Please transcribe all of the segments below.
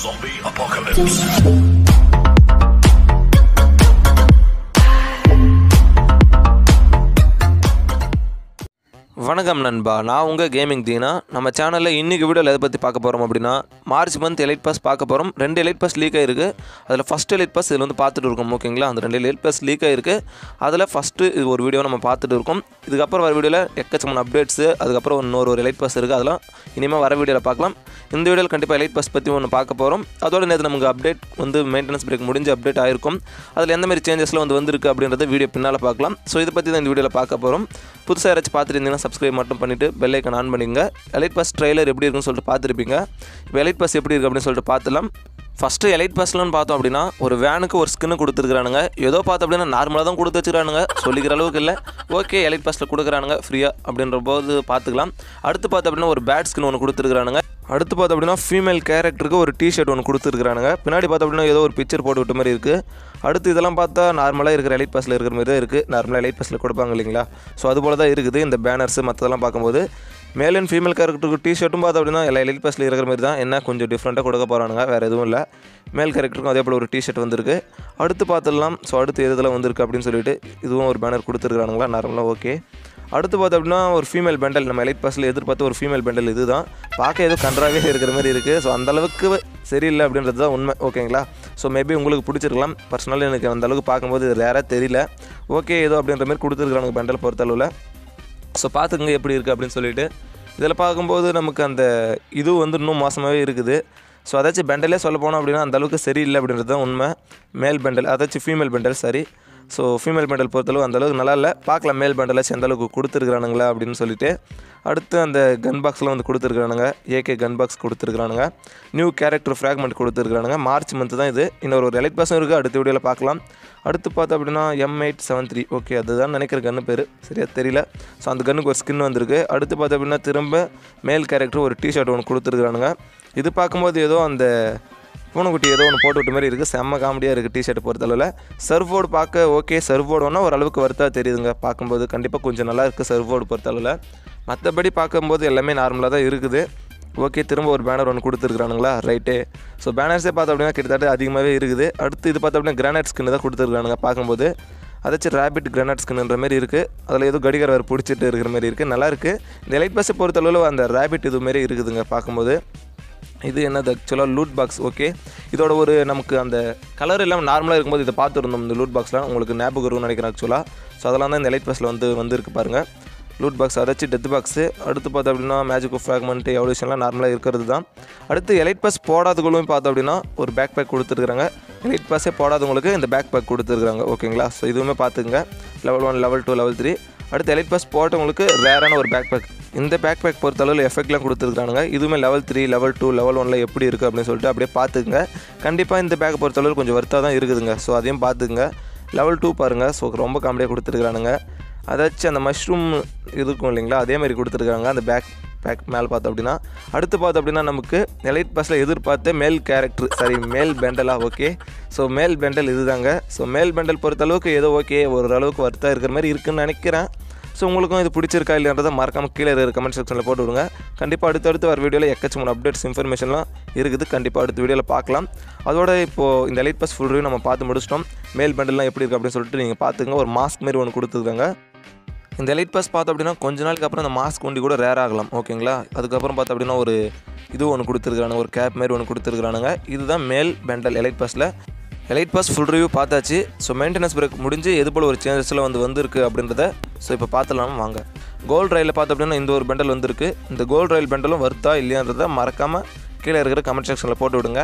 Zombie apocalypse. வணக்கம் நண்பா. நான் உங்கள் கேமிங் தீனா. நம்ம சேனலில் இன்றைக்கி வீடியோவில் எதை பற்றி பார்க்க போகிறோம் அப்படின்னா மார்ச் மந்த் எலைட் பாஸ் பார்க்க போகிறோம் ரெண்டு எலைட் பாஸ் லீக் ஆகிருக்கு அதில் ஃபஸ்ட் எலைட் பாஸ் இதில் வந்து பார்த்துட்டு இருக்கோம் ஓகேங்களா அந்த ரெண்டு எலைட் பாஸ் லீக் ஆகிருக்கு அதில் ஃபஸ்ட்டு இது ஒரு வீடியோ நம்ம பார்த்துட்டு இருக்கோம். இதுக்கப்புறம் வர வீடியோவில் எக்கச்சமான அப்டேட்ஸு அதுக்கப்புறம் இன்னொரு ஒரு எலைட் பாஸ் இருக்குது அதெல்லாம் இனிமேல் வர வீடியோவில் பார்க்கலாம். இந்த வீடியோவில் கண்டிப்பாக எலைட் பாஸ் பற்றி ஒன்று பார்க்க போகிறோம் அதோட நேற்று நமக்கு அப்டேட் வந்து மெயின்டெனன்ஸ் பிரேக் முடிஞ்சு அப்டேட் ஆயிருக்கும். அதில் எந்த மாதிரி சேஞ்சஸ்லாம் வந்து வந்திருக்கு அப்படின்றத வீடியோ பின்னால் பார்க்கலாம். ஸோ இதை பற்றி தான் இந்த வீடியோவில் பார்க்க போகிறோம் புதுசாக யாராச்சும் பார்த்துருந்தீங்கன்னா சப்ஸ்கிரைப் மட்டும் பண்ணிவிட்டு பெல்லைக்கன் ஆன் பண்ணிங்க எலைட் பாஸ் ட்ரெய்லர் எப்படி இருக்குன்னு சொல்லிட்டு பார்த்துருப்பீங்க. இப்போ எலைட் பாஸ் எப்படி இருக்குது அப்படின்னு சொல்லிட்டு பார்த்துலாம் ஃபஸ்ட்டு எலைட் பாஸ்லன்னு பார்த்தோம் அப்படின்னா ஒரு வேனுக்கு ஒரு ஸ்கின்னு கொடுத்துருக்குறானுங்க. ஏதோ பார்த்தோம் அப்படின்னா நார்மலாக தான் கொடுத்து வச்சுக்கிறானுங்க. சொல்லிக்கிற அளவுக்கு இல்லை. ஓகே எலைட் பாஸில் கொடுக்குறானுங்க ஃப்ரீயாக அப்படின்ற போது பார்த்துக்கலாம். அடுத்து பார்த்தோம் அப்படின்னா ஒரு பேட் ஸ்கின் ஒன்று கொடுத்துருக்குறானுங்க. அடுத்து பார்த்தோம் அப்படின்னா ஃபீமேல் கேரக்டருக்கு ஒரு டிஷர்ட் ஒன்று கொடுத்துருக்குறானுங்க. பின்னாடி பார்த்தோம் அப்படின்னா ஏதோ ஒரு பிக்சர் போட்டு விட்ட மாதிரி இருக்குது அடுத்து இதெல்லாம் பார்த்தா நார்மலாக இருக்கிற எலைட் பாஸில் இருக்கிற மாதிரி தான் இருக்குது நார்மலாக எலைட் பாஸில் கொடுப்பாங்க இல்லைங்களா? ஸோ அது போல தான் இருக்குது. இந்த பேனர்ஸ் மற்றதெல்லாம் பார்க்கும்போது மேல் அண்ட் ஃபீமேல் கேரக்டருக்கு டிஷர்ட்டும் பார்த்தோம் அப்படின்னா எல்லா எலைட் பாஸில் இருக்கிற மாதிரி தான். என்ன கொஞ்சம் டிஃப்ரெண்ட்டாக கொடுக்க போகிறானுங்க வேறு எதுவும் இல்லை. மேல் கேரக்டருக்கும் அதே போல் ஒரு டிஷர்ட் வந்திருக்கு. அடுத்து பார்த்துடலாம். ஸோ அடுத்து எதில் வந்திருக்கு அப்படின்னு சொல்லிட்டு இதுவும் ஒரு பேனர் கொடுத்துருக்கானுங்களா நார்மலாக ஓகே அடுத்து பார்த்தோம் அப்படின்னா ஒரு ஃபீமேல் பெண்டல் நம்ம எலைட் பாஸில் எதிர்பார்த்த ஒரு ஃபீமேல் பெண்டல் இது தான் பார்க்க ஏதோ கன்றாவே இருக்கிற மாதிரி இருக்குது ஸோ அந்தளவுக்கு சரியில்லை அப்படின்றது தான் உண்மை. ஓகேங்களா ஸோ மேபி உங்களுக்கு பிடிச்சிருக்கலாம். பர்சனலாக எனக்கு அந்த அளவுக்கு பார்க்கும்போது இது ரேராக தெரியல. ஓகே ஏதோ அப்படின்ற மாதிரி கொடுத்துருக்குறாங்க பெண்டல் பொறுத்தளவில். ஸோ பார்த்துக்குங்க எப்படி இருக்குது அப்படின்னு சொல்லிட்டு. இதில் பார்க்கும்போது நமக்கு அந்த இது வந்து இன்னும் மோசமாகவே இருக்குது. ஸோ அதாச்சும் பெண்டலே சொல்ல போனோம் அப்படின்னா அந்த அளவுக்கு சரியில்லை அப்படின்றது தான் உண்மை. மேல் பெண்டல் அதாச்சும் ஃபீமேல் பெண்டல் சரி ஸோ ஃபீமேல் பெண்டல் பொறுத்தளவு அந்த அளவுக்கு நல்லா இல்லை. பார்க்கலாம் மேல் பெண்டலாச்சும் எந்த அளவுக்கு கொடுத்துருக்குறானுங்களா அப்படின்னு சொல்லிட்டு. அடுத்து அந்த கன் பாக்ஸ்லாம் வந்து கொடுத்துருக்குறானுங்க. ஏகே கன் பாக்ஸ் கொடுத்துருக்குறானுங்க. நியூ கேரக்டர் ஃப்ராக்மெண்ட் கொடுத்துருக்குறானுங்க. மார்ச் மந்த்து தான் இது. இன்னொரு ஒரு எலைட் பாஸும் இருக்குது அடுத்த வீடியோவில் பார்க்கலாம். அடுத்து பார்த்தோம் அப்படின்னா M eight seven three okay அதுதான் நினைக்கிற கன்று பேர். சரியாக தெரியல. ஸோ அந்த கன்னுக்கு ஒரு ஸ்கின் வந்திருக்கு. அடுத்து பார்த்தோம் அப்படின்னா திரும்ப மேல் கேரக்டர் ஒரு டிஷர்ட் ஒன்று கொடுத்துருக்குறானுங்க. இது பார்க்கும்போது ஏதோ அந்த பூனைக்குட்டி ஏதோ ஒன்று போட்டு விட்ட மாதிரி இருக்குது செம்ம காமெடியாக இருக்குது டிஷர்ட் பொறுத்தளவில். சர்ஃபோர்டு பார்க்க ஓகே சர்வோர்டு ஓரளவுக்கு வருத்தாக தெரியுதுங்க. பார்க்கும்போது கண்டிப்பாக கொஞ்சம் நல்லா இருக்குது சர்ஃபோர்டு பொறுத்தளவில். மற்றபடி பார்க்கும்போது எல்லாமே நார்மலாக தான் இருக்குது. ஓகே திரும்ப ஒரு பேனர் ஒன்று கொடுத்துருக்குறானுங்களா? ரைட்டு ஸோ பேனர்ஸே பார்த்தோம் அப்படின்னா கிட்டத்தட்ட அதிகமாகவே இருக்குது. அடுத்து இது பார்த்தோம் அப்படின்னா கிரானைட் ஸ்கின் தான் கொடுத்துருக்கானுங்க பார்க்கும்போது. அதாச்சும் ரேபிட் கிரானைட் ஸ்கின்ன்ற மாதிரி இருக்குது அதில் ஏதோ கடிகார வேறு பிடிச்சிட்டு இருக்கிற மாதிரி இருக்குது நல்லாயிருக்கு இந்த லைட் பஸ்ஸை பொறுத்தளவில் அந்த ரேபிட் இது மாரி இருக்குதுங்க பார்க்கும்போது. இது என்னது? ஆக்சுவலாக லூட் பாக்ஸ் ஓகே இதோட ஒரு நமக்கு அந்த கலர் எல்லாம் நார்மலாக இருக்கும்போது இதை பார்த்துருந்தோம் இந்த லூட் பாக்ஸ்லாம் உங்களுக்கு ஞாபகம் இருக்கும்னு நினைக்கிறேன் ஆக்சுவலாக ஸோ அதெல்லாம் தான் இந்த லைட் பாஸில் வந்து வந்திருக்கு பாருங்கள் லூட் பாக்ஸ் அதாச்சும் டெத் பாக்ஸு அடுத்து பார்த்தோம் அப்படின்னா மேஜிக் ஃப்ராக்மெண்ட் எவல்யூஷன்லாம் நார்மலாக இருக்கிறது தான். அடுத்து எலைட் பாஸ் போடாதவங்களும் பார்த்தோம் அப்படின்னா ஒரு பேக் பேக் கொடுத்துருக்குறாங்க எலைட் பாஸே போடாதவங்களுக்கு இந்த பேக் பேக் கொடுத்துருக்காங்க ஓகேங்களா ஸோ இதுவுமே பார்த்துக்குங்க. Level one level two level three அடுத்து எலைட் பாஸ் போட்டவங்களுக்கு ரேரான ஒரு பேக் பேக் இந்த பேக் பேக் பொறுத்தளவில் எஃபெக்ட்லாம் கொடுத்துருக்கானுங்க இதுவுமே level three level two level ஒனில் எப்படி இருக்குது அப்படின்னு சொல்லிட்டு அப்படியே பார்த்துக்குங்க. கண்டிப்பாக இந்த பேக்கை பொறுத்தளவில் கொஞ்சம் ஒர்த்தாக தான் இருக்குதுங்க. ஸோ அதையும் பார்த்துக்குங்க. லெவல் டூ பாருங்கள் ஸோ ரொம்ப காமெடியாக கொடுத்துருக்கானுங்க அதாச்சும் அந்த மஷ்ரூம் இருக்கும் இல்லைங்களா? அதே மாதிரி கொடுத்துருக்காங்க அந்த பேக் பேக் மேலே பார்த்தோம் அப்படின்னா. அடுத்து பார்த்தோம் அப்படின்னா நமக்கு எலைட் பாஸில் எதிர்பார்த்த மேல் கேரக்டர் சாரி மேல் பெண்டலா ஓகே ஸோ மேல் பெண்டல் இதுதாங்க. ஸோ மேல் பெண்டல் பொறுத்தளவுக்கு ஏதோ ஓகே ஓரளவுக்கு ஒர்த்தாக இருக்கிற மாதிரி இருக்குன்னு நினைக்கிறேன். ஸோ உங்களுக்கும் இது பிடிச்சிருக்கா இல்லைன்றதை மறக்காமல் கீழே இருக்கிற கமெண்ட் செக்ஷனில் போட்டு விடுங்க. கண்டிப்பாக அடுத்தடுத்து வர வீடியோவில் எக்கச்சமான அப்டேட்ஸ் இன்ஃபர்மேஷன்லாம் இருக்குது. கண்டிப்பாக அடுத்த வீடியோவில் பார்க்கலாம். அதோட இப்போது இந்த லைட் பாஸ் ஃபுல் ரிவ்யூ நம்ம பார்த்து முடிச்சிட்டோம். மேல் பெண்டல்லாம் எப்படி இருக்குது அப்படின்னு சொல்லிட்டு நீங்கள் பார்த்துங்க ஒரு மாஸ்க் மாரி ஒன்று கொடுத்துருக்காங்க இந்த எலைட் பாஸ் பார்த்தோம் அப்படின்னா கொஞ்ச நாளுக்கு அப்புறம் அந்த மாஸ்க் ஒண்டி கூட ரேர் ஆகலாம். ஓகேங்களா அதுக்கப்புறம் பார்த்தோம் அப்படின்னா ஒரு இது ஒன்று கொடுத்துருக்குறானுங்க. ஒரு கேப் மாரி ஒன்று கொடுத்துருக்குறானுங்க. இதுதான் மேல் பெண்டல் எலைட் பாஸில் எலைட் பாஸ் ஃபுல் ரிவ்யூ பார்த்தாச்சு. ஸோ மெயின்டெனன்ஸ் பிரேக் முடிஞ்சு எது போல் ஒரு சேஞ்சஸ்லாம் வந்து வந்திருக்கு அப்படின்றத ஸோ இப்போ பார்த்துலாம் வாங்க. கோல்ட் ரயிலில் பார்த்தோம் அப்படின்னா இந்த ஒரு பெண்டல் வந்திருக்கு. இந்த கோல்டு ரயில் பெண்டலும் வருத்தா இல்லையான்றத மறக்காமல் கீழே இருக்கிற கமெண்ட் செக்ஷனில் போட்டு விடுங்க.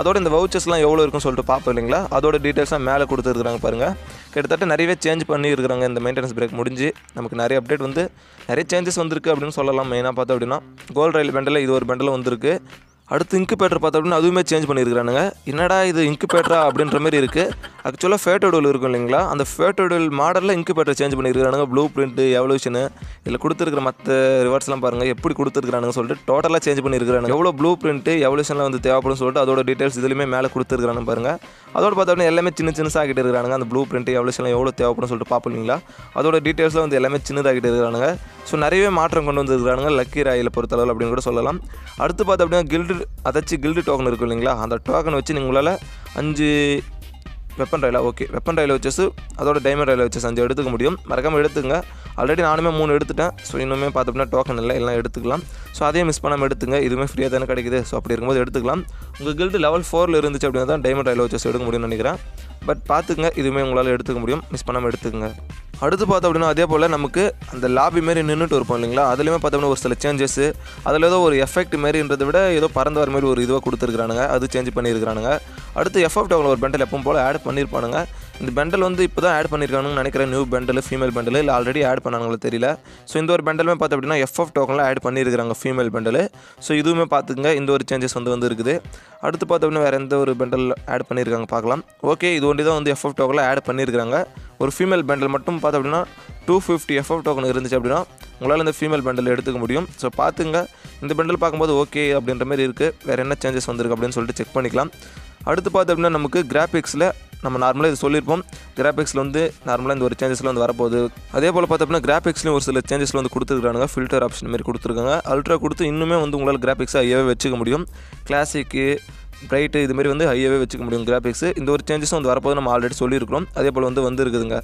அதோட இந்த வவுச்சர்ஸ்லாம் எவ்வளோ இருக்குன்னு சொல்லிட்டு பார்ப்போம் இல்லைங்களா? அதோட டீட்டெயில்ஸ்லாம் மேலே கொடுத்துருக்குறாங்க பாருங்கள் கிட்டத்தட்ட நிறையவே சேஞ்ச் பண்ணியிருக்கிறாங்க இந்த மெயின்டெனன்ஸ் பிரேக் முடிஞ்சு. நமக்கு நிறைய அப்டேட் வந்து நிறைய சேஞ்சஸ் வந்திருக்கு அப்படின்னு சொல்லலாம். மெயினாக பார்த்தோம் அப்படின்னா கோல்டு ரயில் பெண்டலில் இது ஒரு பெண்டலும் வந்திருக்கு. அடுத்து இன்குபேட்டர் பார்த்தோம் அப்படின்னா அதுவுமே சேஞ்ச் பண்ணியிருக்கானுங்க என்னடா இது இன்குபேட்டரா அப்படின்ற மாதிரி இருக்குது ஆக்சுவலாக ஃபேட்டோடல் இருக்கும் இல்லைங்களா? அந்த ஃபேட்டோடல் மாடலில் இன்குபேட்டர் சேஞ்ச் பண்ணியிருக்கிறானுங்க. ப்ளூ பிரிண்ட்டு எவல்யூஷனு இதில் கொடுத்துருக்கிற மற்ற ரிவர்ஸ்லாம் பாருங்கள் எப்படி கொடுத்துருக்கானுங்க சொல்லிட்டு டோட்டலாக சேஞ்ச் பண்ணியிருக்காங்க எவ்வளோ ப்ளூ பிரிண்ட்டு எவல்யூஷனில் வந்து தேவைப்படும் சொல்லிட்டு அதோட டீட்டெயில்ஸ் இதுலையுமே மேலே கொடுத்துருக்கானு பாருங்கள் அதோட பார்த்தோம்னா எல்லாமே சின்ன சின்னசாக ஆகிட்டு அந்த ப்ளூ பிரிண்ட் எவல்யூஷனில் எவ்வளோ தேவைப்படும் சொல்லிட்டு பார்ப்போம் இல்லைங்களா? அதோட டீட்டெயில்ஸில் வந்து எல்லாமே சின்னதாகிட்டு இருக்கானுங்க ஸோ நிறையவே மாற்றம் கொண்டு வந்துருக்கிறானுங்க. லக்கி ராயில் பொறுத்தளவில் அப்படின்னு கூட சொல்லலாம். அடுத்து பார்த்தோம் அப்படின்னா கில்டு அதாச்சும் கில்டு டோக்கன் இருக்கும் இல்லைங்களா? அந்த டோக்கன் வச்சு நீங்கள் உங்களால் அஞ்சு வெப்பன் ரயிலா ஓகே வெப்பன் ரயில் வச்சஸ் அதோட டைமண்ட் ரயில் வச்சஸ் அஞ்சு எடுத்துக்க முடியும். மறக்காமல் எடுத்துங்க. ஆல்ரெடி நானுமே மூணு எடுத்துட்டேன். ஸோ இன்னுமே பார்த்தோம்னா டோக்கன் இல்லை எல்லாம் எடுத்துக்கலாம். ஸோ அதையும் மிஸ் பண்ணாமல் எடுத்துங்க. இதுவுமே ஃப்ரீயாக தானே கிடைக்குது. ஸோ அப்படி இருக்கும்போது எடுத்துக்கலாம். உங்கள் கில்டு லெவல் ஃபோரில் இருந்துச்சு அப்படின்னா தான் டைமண்ட் ரயில் வச்சஸ் எடுக்க முடியும்னு நினைக்கிறேன். பட் பார்த்துங்க இதுவுமே உங்களால் எடுத்துக்க முடியும். மிஸ் பண்ணாமல் எடுத்துக்கங்க. அடுத்து பார்த்தோம் அப்படின்னா அதே போல் நமக்கு அந்த லாபி மாரி நின்றுட்டு இருப்போம் இல்லைங்களா? அதுலேயுமே பார்த்தோம்னா ஒரு சில சேஞ்சஸ் அதில் ஏதோ ஒரு எஃபெக்ட் மாரின்றதை விட ஏதோ பறந்து வர மாதிரி ஒரு இதுவாக கொடுத்துருக்குறானுங்க. அது சேஞ்ச் பண்ணியிருக்கானுங்க அடுத்து எஃப்எஃப் டவுனில் ஒரு பெண்டல் எப்பவும் போல் ஆட் பண்ணியிருப்பானுங்க. இந்த பெண்டல் வந்து இப்போ தான் ஆட் பண்ணியிருக்கானுங்கன்னு நினைக்கிறேன். நியூ பெண்டல் ஃபீமேல் பெண்டல் இல்லை ஆல்ரெடி ஆட் பண்ணானுங்களோ தெரியல. ஸோ இந்த ஒரு பெண்டலுமே பார்த்தோம் அப்படின்னா எஃப்எஃப் டோக்கனில் ஆட் பண்ணியிருக்காங்க ஃபீமேல் பெண்டல் ஸோ இதுவுமே பார்த்துங்க இந்த ஒரு சேஞ்சஸ் வந்து வந்து இருக்குது அடுத்து பார்த்தோம் அப்படின்னா வேறு எந்த ஒரு பெண்டல் ஆட் பண்ணியிருக்காங்க பார்க்கலாம். ஓகே இது சொல்லி தான் வந்து எஃப்எஃப் டோக்கில் ஆட் பண்ணியிருக்காங்க ஒரு ஃபீமேல் பேண்டில் மட்டும் பார்த்தோம் அப்படின்னா டூ ஃபிஃப்டி எஃப்எஃப் டோக்கன் இருந்துச்சு அப்படின்னா உங்களால் இந்த ஃபீமேல் பெண்டல் எடுத்துக்க முடியும். ஸோ பார்த்துங்க. இந்த பெண்டல் பார்க்கும்போது ஓகே அப்படின்ற மாதிரி இருக்குது வேறு என்ன சேஞ்சஸ் வந்திருக்கு அப்படின்னு சொல்லிட்டு செக் பண்ணிக்கலாம். அடுத்து பார்த்தோம் அப்படின்னா நமக்கு கிராஃபிக்ஸில் நம்ம நார்மலாக இது சொல்லியிருப்போம் கிராஃபிக்ஸில் வந்து நார்மலாக இந்த ஒரு சேஞ்சஸில் வந்து வரப்போகுது. அதே போல் பார்த்தோம் அப்படின்னா கிராஃபிக்ஸ்லையும் ஒரு சில சேஞ்சஸில் வந்து கொடுத்துருக்காங்க ஃபில்டர் ஆப்ஷன் மாதிரி கொடுத்துருக்காங்க. அல்ட்ரா கொடுத்து இன்னுமே வந்து உங்களால் கிராஃபிக்ஸாக ஏவே வச்சுக்க முடியும். கிளாசிக்கு பிரைட்டு இதுமாரி வந்து ஹையாகவே வச்சுக்க முடியும் கிராஃபிக்ஸ் இந்த ஒரு சேஞ்சஸும் வந்து வரப்போது நம்ம ஆல்ரெடி சொல்லியிருக்கிறோம். அதே போல் வந்து வந்துருக்குதுங்க.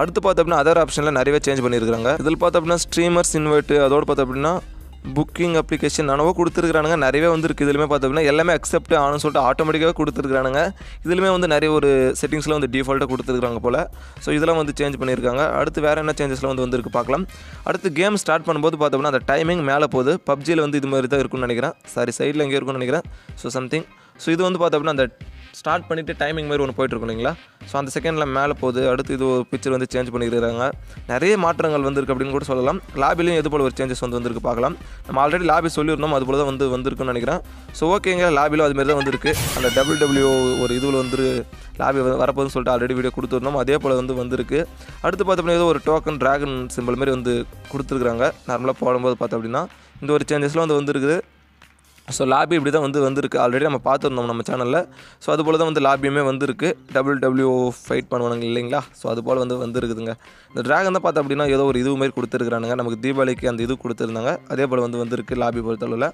அடுத்து பார்த்தோம் அப்படின்னா அதர் ஆப்ஷனில் நிறையவே சேஞ்ச் பண்ணியிருக்காங்க இதில் பார்த்தோம் அப்படின்னா ஸ்ட்ரீமர்ஸ் இன்வெர்ட்டு அதோடு பார்த்தோம் அப்படின்னா புக்கிங் அப்ளிகேஷன் நானவோ கொடுத்துருக்குறானுங்க. நிறையவே வந்துருக்கு. இதுலையுமே பார்த்தோம் அப்படின்னா எல்லாமே அக்செப்ட் ஆனும் சொல்லிட்டு ஆட்டோமேட்டிக்காக கொடுத்துருக்குறானுங்க. இதுலையுமே வந்து நிறைய ஒரு செட்டிங்ஸில் வந்து டிஃபால்ட்டாக கொடுத்துருக்காங்க போல். ஸோ இதெல்லாம் வந்து சேஞ்ச் பண்ணியிருக்காங்க. அடுத்து வேறு என்ன சேஞ்சஸ்லாம் வந்து வந்திருக்கு பார்க்கலாம். அடுத்து கேம் ஸ்டார்ட் பண்ணும்போது பார்த்தோம்னா அந்த டைமிங் மேலே போகுது. பப்ஜியில் வந்து இது மாதிரி தான் இருக்கும்னு நினைக்கிறேன். சாரி சைடில் எங்கே இருக்கும்னு நினைக்கிறேன். ஸோ சம்திங் ஸோ இது வந்து பார்த்தோம் அப்படின்னா அந்த ஸ்டார்ட் பண்ணிவிட்டு டைமிங் மாதிரி ஒன்று போயிட்டுருக்கும் இல்லைங்களா? ஸோ அந்த செகண்டில் மேலே போகுது. அடுத்து இது ஒரு பிக்சர் வந்து சேஞ்ச் பண்ணிக்கிறாங்க நிறைய மாற்றங்கள் வந்திருக்கு அப்படின்னு கூட சொல்லலாம். லாபிலையும் எது போல் ஒரு சேஞ்சஸ் வந்து வந்திருக்கு பார்க்கலாம். நம்ம ஆல்ரெடி லாபி சொல்லியிருந்தோம். அது போல் தான் வந்து வந்திருக்குன்னு நினைக்கிறேன். ஸோ ஓகேங்க லாபிலும் அதுமாரி தான் வந்திருக்கு. அந்த டபுள் டபிள்யூ ஒரு இதுவில் வந்து லாபி வரப்போகுதுன்னு சொல்லிட்டு ஆல்ரெடி வீடியோ கொடுத்துருந்தோம். அதே போல் வந்து வந்திருக்கு. அடுத்து பார்த்தோம்னா ஏதோ ஒரு டோக்கன் ட்ராகன் சிம்பிள் மாதிரி வந்து கொடுத்துருக்குறாங்க. நார்மலாக போடும்போது பார்த்தோம் அப்படின்னா இந்த ஒரு சேஞ்சஸ்லாம் வந்து வந்திருக்குது. ஸோ லாபி இப்படி தான் வந்து வந்திருக்கு. ஆல்ரெடி நம்ம பார்த்துருந்தோம் நம்ம சேனலில் ஸோ அதுபோல் தான் வந்து லாபியுமே வந்திருக்கு. டபுள் டபிள்யூ ஃபைட் பண்ணுவானுங்க இல்லைங்களா? ஸோ அது போல் வந்து வந்திருக்குதுங்க. இந்த ட்ராகன் தான் பார்த்தோம் அப்படின்னா ஏதோ ஒரு இது மாதிரி கொடுத்துருக்குறானுங்க. நமக்கு தீபாவளிக்கு அந்த இது கொடுத்துருந்தாங்க. அதே போல் வந்து வந்திருக்கு லாபி பொறுத்தளவில்.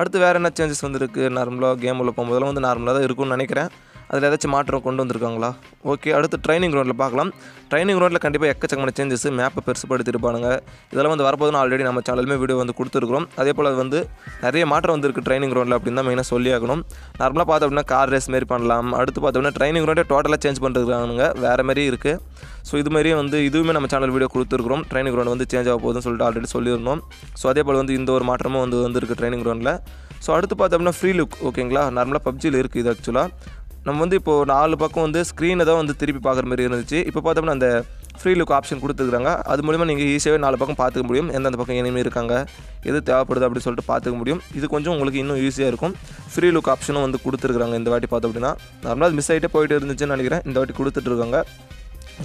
அடுத்து வேறு என்ன சேஞ்சஸ் வந்திருக்கு? நார்மலாக கேம் உள்ள போகும்போதெல்லாம் வந்து நார்மலாக தான் இருக்கும்னு நினைக்கிறேன். அதில் ஏதாச்சும் மாற்றம் கொண்டு வந்திருக்காங்களா? ஓகே அடுத்து ட்ரைனிங் ரோட்டில் பார்க்கலாம். ட்ரைனிங் ரோட்டில் கண்டிப்பாக எக்கச்சக்கமான சேஞ்சஸ் மேப்பை பெருசுப்படுத்திருப்பானுங்க இதெல்லாம் வந்து வரப்போதுன்னு ஆல்ரெடி நம்ம சேனலுமே வீடியோ வந்து கொடுத்துருக்குறோம். அதே போல் அது வந்து நிறைய மாற்றம் வந்திருக்கு ட்ரைனிங் ரோட்டில் அப்படின்னு தான் மெயினாக சொல்லி ஆகணும் நார்மலாக பார்த்தோம் அப்படின்னா கார் ரேஸ் மாரி பண்ணலாம். அடுத்து பார்த்தோம்னா ட்ரைனிங் கிரௌண்டே டோட்டலாக சேஞ்ச் பண்ணிருக்கானுங்க. வேறு மாதிரி இருக்குது ஸோ இது மாதிரியே வந்து இதுவுமே நம்ம சேனல் வீடியோ கொடுத்துருக்குறோம். ட்ரைனிங் க்ரௌண்ட் வந்து சேஞ்ச் ஆக போகுதுன்னு சொல்லிட்டு ஆல்ரெடி சொல்லியிருந்தோம். ஸோ அதே போல் வந்து இந்த ஒரு மாற்றமும் வந்து வந்திருக்கு ட்ரைனிங் க்ரௌண்டில் ஸோ அடுத்து பார்த்தோம்னா ஃப்ரீ லுக் ஓகேங்களா நார்மலாக பப்ஜியில் இருக்குது இது ஆக்சுவலாக நம்ம வந்து இப்போது நாலு பக்கம் வந்து ஸ்க்ரீனை தான் வந்து திருப்பி பார்க்குற மாதிரி இருந்துச்சு. இப்போ பார்த்தோம்னா அந்த ஃப்ரீ லுக் ஆப்ஷன் கொடுத்துருக்காங்க. அது மூலிமா நீங்கள் ஈஸியாகவே நாலு பக்கம் பார்த்துக்க முடியும். எந்தெந்த பக்கம் இனிமே இருக்காங்க எது தேவைப்படுது அப்படின்னு சொல்லிட்டு பார்த்துக்க முடியும். இது கொஞ்சம் உங்களுக்கு இன்னும் ஈஸியாக இருக்கும். ஃப்ரீ லுக் ஆப்ஷனும் வந்து கொடுத்துருக்காங்க இந்த வாட்டி பார்த்தோம் அப்படின்னா. நார்மலாக அது மிஸ் ஆகிட்டே போயிட்டு இருந்துச்சுன்னு நினைக்கிறேன். இந்த வாட்டி கொடுத்துட்ருக்காங்க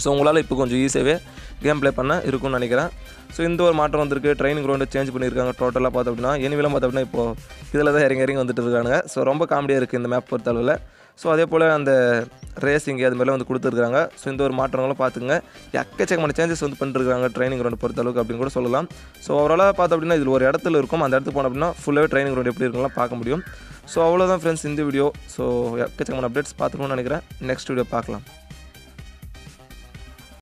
ஸோ உங்களால் இப்போ கொஞ்சம் ஈஸியாகவே கேம் ப்ளே பண்ண இருக்கும்னு நினைக்கிறேன். ஸோ இந்த ஒரு மாற்றம் வந்திருக்கு. ட்ரைனிங் கிரௌண்டை சேஞ்ச் பண்ணியிருக்காங்க டோட்டலாக பார்த்தோம் அப்படின்னா. எனிவெல்லாம் பார்த்தோம் அப்படின்னா இப்போது இதில் தான் இறங்கி இறங்கி வந்துட்டு இருக்காங்க ஸோ ரொம்ப காமெடியாக இருக்குது இந்த மேப் பொறுத்தளவில். ஸோ அதே போல் அந்த ரேசிங் அது மாதிரிலாம் வந்து கொடுத்துருக்காங்க. ஸோ இந்த ஒரு மாற்றங்களும் பார்த்துங்க எக்கச்சக்கமான சேஞ்சஸ் வந்து பண்ணிருக்காங்க ட்ரைனிங் கிரௌண்ட் பொறுத்தளவுக்கு அப்படின்னு கூட சொல்லலாம். ஸோ ஓவராலாக பார்த்தோம் அப்படின்னா இதில் ஒரு இடத்துல இருக்கும். அந்த இடத்துக்கு போனோம் அப்படின்னா ஃபுல்லாகவே ட்ரைனிங் கிரௌண்ட் எப்படி இருக்குலாம் பார்க்க முடியும். ஸோ அவ்வளோதான் ஃப்ரெண்ட்ஸ் இந்த வீடியோ ஸோ எக்கச்சக்கமான அப்டேட்ஸ் பார்த்துக்கணும்னு நினைக்கிறேன். நெக்ஸ்ட் வீடியோ பார்க்கலாம்.